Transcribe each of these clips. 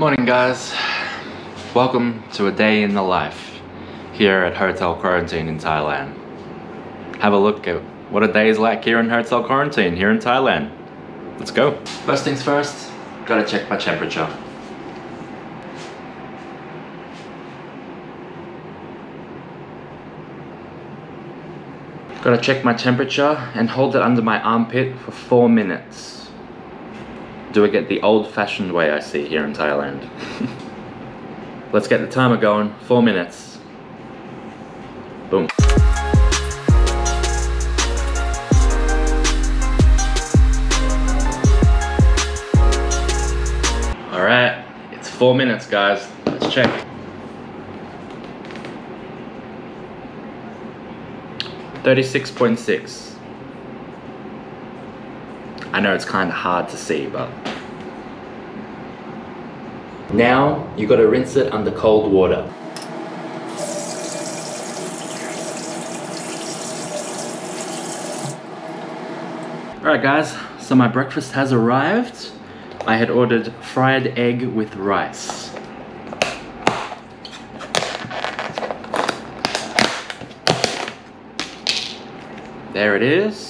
Morning guys. Welcome to a day in the life here at Hotel Quarantine in Thailand. Have a look at what a day is like here in Hotel Quarantine here in Thailand. Let's go. First things first, gotta check my temperature. Gotta check my temperature and hold it under my armpit for four minutes. Do it get the old-fashioned way I see here in Thailand. Let's get the timer going, four minutes. Boom. All right, it's four minutes, guys. Let's check. Thirty-six point six. I know it's kind of hard to see, but now you got to rinse it under cold water. Alright guys, so my breakfast has arrived. I had ordered fried egg with rice. There it is.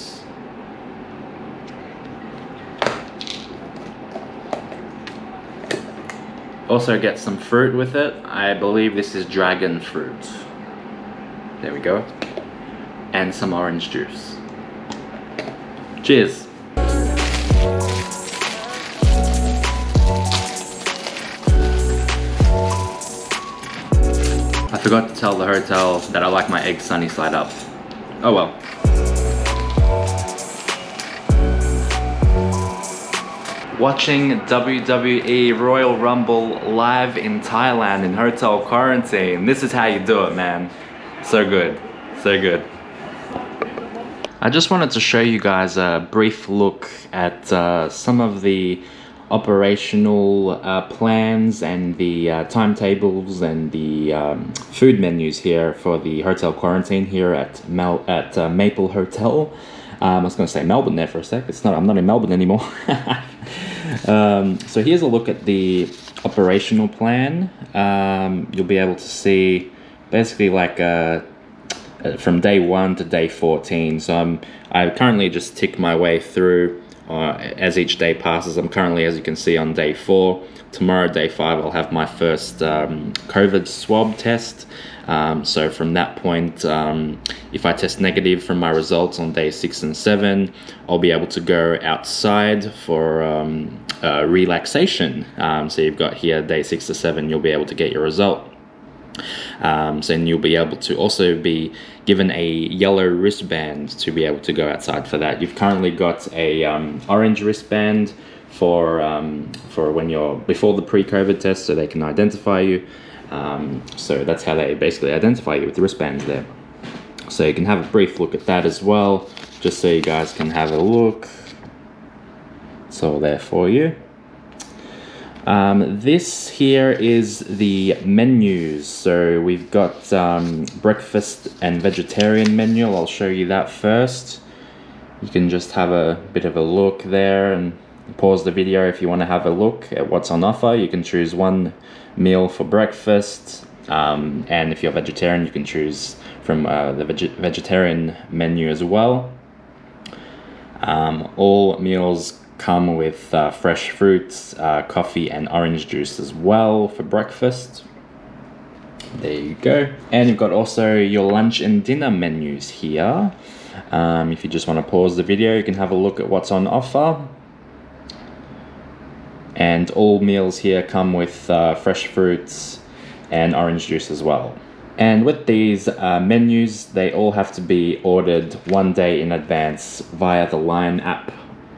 Also get some fruit with it. I believe this is dragon fruit. There we go. And some orange juice. Cheers. I forgot to tell the hotel that I like my eggs sunny side up. Oh well. Watching WWE Royal Rumble live in Thailand in hotel quarantine. This is how you do it, man. So good. So good. I just wanted to show you guys a brief look at uh, some of the operational uh, plans and the uh, timetables and the um, food menus here for the hotel quarantine here at Mel at uh, Maple Hotel. Um, I was going to say Melbourne there for a sec. It's not. I'm not in Melbourne anymore. um, so here's a look at the operational plan. Um, you'll be able to see basically like uh, uh, from day one to day 14. So I'm I currently just tick my way through uh, as each day passes. I'm currently, as you can see, on day four. Tomorrow, day five, I'll have my first um, COVID swab test. Um, so from that point, um, if I test negative from my results on day six and seven, I'll be able to go outside for um, uh, relaxation. Um, so you've got here day six to seven, you'll be able to get your result. Um, so then you'll be able to also be given a yellow wristband to be able to go outside for that. You've currently got a um, orange wristband for um, for when you're before the pre-COVID test, so they can identify you. Um, so that's how they basically identify you with the wristbands there. So you can have a brief look at that as well, just so you guys can have a look. It's all there for you. Um, this here is the menus. So we've got um, breakfast and vegetarian menu. I'll show you that first. You can just have a bit of a look there and pause the video if you want to have a look at what's on offer. You can choose one meal for breakfast. Um, and if you're vegetarian, you can choose from uh, the veg vegetarian menu as well. Um, all meals come with uh, fresh fruits, uh, coffee, and orange juice as well for breakfast. There you go. And you've got also your lunch and dinner menus here. Um, if you just want to pause the video, you can have a look at what's on offer. And all meals here come with uh, fresh fruits and orange juice as well. And with these uh, menus, they all have to be ordered one day in advance via the Line app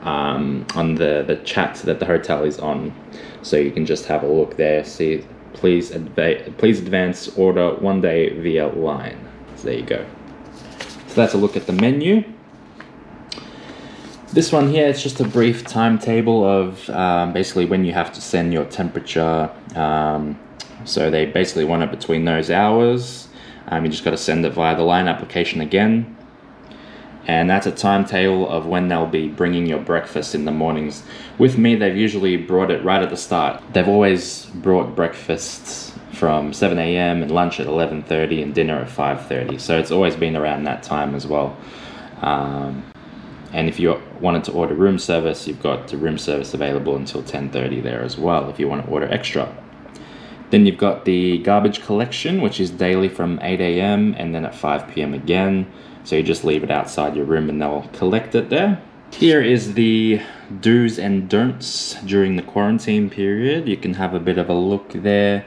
um, on the, the chat that the hotel is on. So you can just have a look there, see, please, adva- please advance order one day via line. So there you go. So that's a look at the menu. This one here, it's just a brief timetable of um, basically when you have to send your temperature. Um, so they basically want it between those hours. Um, you just got to send it via the line application again. And that's a timetable of when they'll be bringing your breakfast in the mornings. With me, they've usually brought it right at the start. They've always brought breakfasts from 7 a.m. and lunch at 11:30 and dinner at 5:30. So it's always been around that time as well. Um, and if you wanted to order room service, you've got the room service available until 10:30 there as well. If you want to order extra. Then you've got the garbage collection, which is daily from 8 a.m. and then at 5 p.m. again. So you just leave it outside your room and they'll collect it there. Here is the do's and don'ts during the quarantine period. You can have a bit of a look there.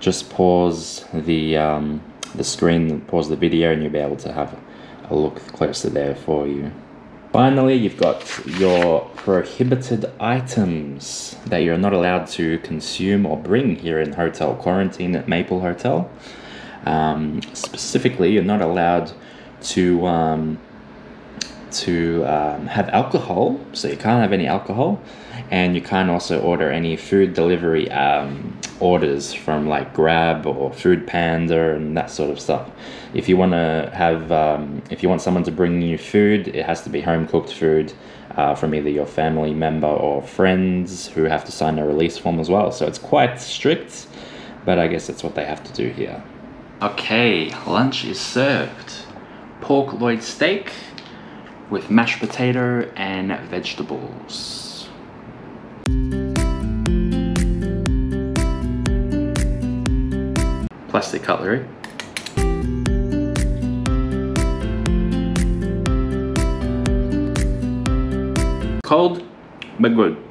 Just pause the um, the screen, pause the video, and you'll be able to have a look closer there for you. Finally, you've got your prohibited items that you're not allowed to consume or bring here in hotel quarantine at Maple Hotel. Um, specifically, you're not allowed to um, to um, have alcohol, so you can't have any alcohol, and you can't also order any food delivery um, orders from like Grab or Food Panda and that sort of stuff. If you want to have, um, if you want someone to bring you food, it has to be home cooked food uh, from either your family member or friends who have to sign a release form as well. So it's quite strict, but I guess that's what they have to do here. Okay, lunch is served. Pork loin steak with mashed potato and vegetables. Plastic cutlery. Cold, but good.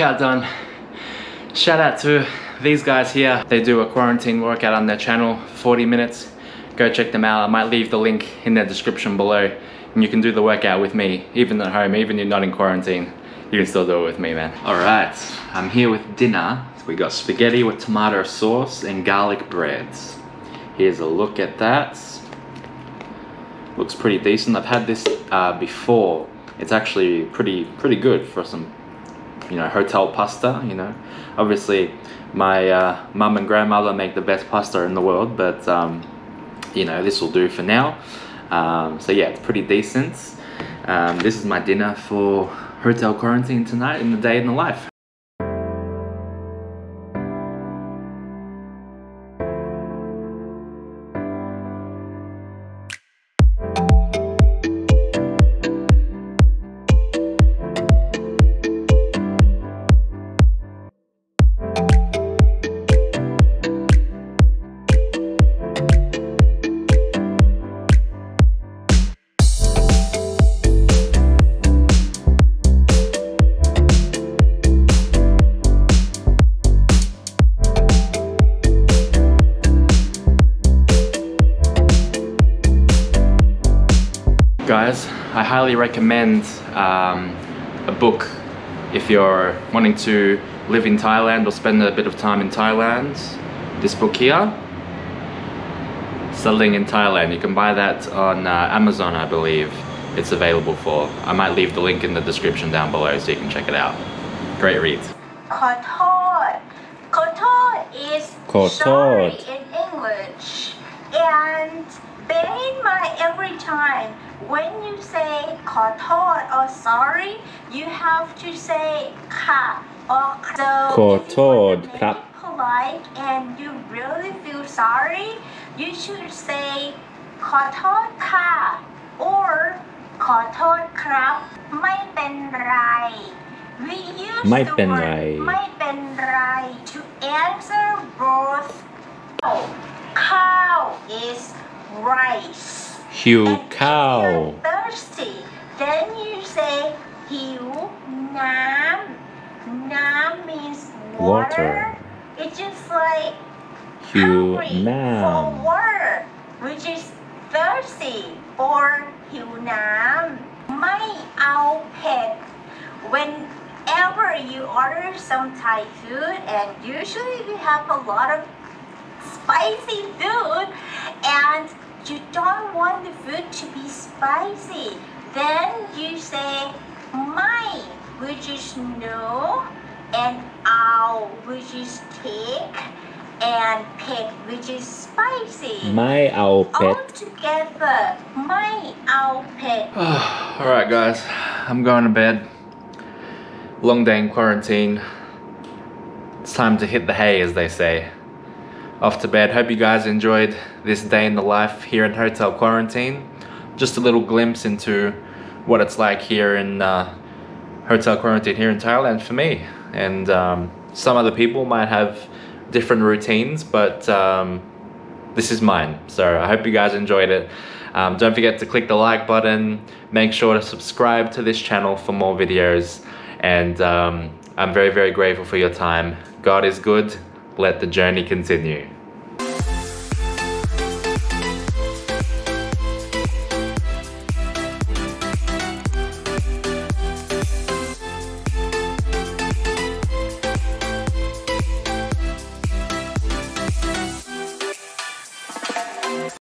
Workout done. Shout out to these guys here. They do a quarantine workout on their channel, 40 minutes. Go check them out. I might leave the link in the description below. And you can do the workout with me, even at home, even if you're not in quarantine. You can still do it with me, man. All right, I'm here with dinner. We got spaghetti with tomato sauce and garlic breads. Here's a look at that. Looks pretty decent. I've had this uh, before it's actually pretty pretty good for some you know hotel pasta you know. Obviously my uh, mum and grandmother make the best pasta in the world but um, you know this will do for now. Um, so yeah it's pretty decent. Um, this is my dinner for hotel quarantine tonight in the day in the life guys. I highly recommend um, a book if you're wanting to live in Thailand or spend a bit of time in Thailand. This book here, Settling in Thailand. You can buy that on uh, Amazon, I believe. It's available for. I might leave the link in the description down below so you can check it out. Great read. Kotor. Kotor is Kotor. sorry in English and bear in mind every time when you say ขอโทษ or sorry you have to say ค่ะ or so ขอโทษ if you want to make ครับ it polite and you really feel sorry you should say ขอโทษค่ะ or ขอโทษครับ ไม่เป็นไร we use ไม่ the เป็น word ไร ไม่เป็นไร to answer both cow is rice. Hiu cow. thirsty, then you say hiu nam. Nam means water. water. It's just like hiu nam. for water, which is thirsty or hiu nam. My ao pet. Whenever you order some Thai food, and usually we have a lot of spicy food, and you don't want the food to be spicy. Then you say my, which is no, and ow, which is take, and pet, which is spicy. My ow, pet. All together, my ow, pet. All right, guys, I'm going to bed. Long day in quarantine. It's time to hit the hay, as they say. Off to bed. Hope you guys enjoyed this day in the life here in hotel quarantine. Just a little glimpse into what it's like here in uh, hotel quarantine here in Thailand for me. And um, some other people might have different routines, but um, this is mine. So I hope you guys enjoyed it. Um, don't forget to click the like button. Make sure to subscribe to this channel for more videos. And um, I'm very, very grateful for your time. God is good. Let the journey continue.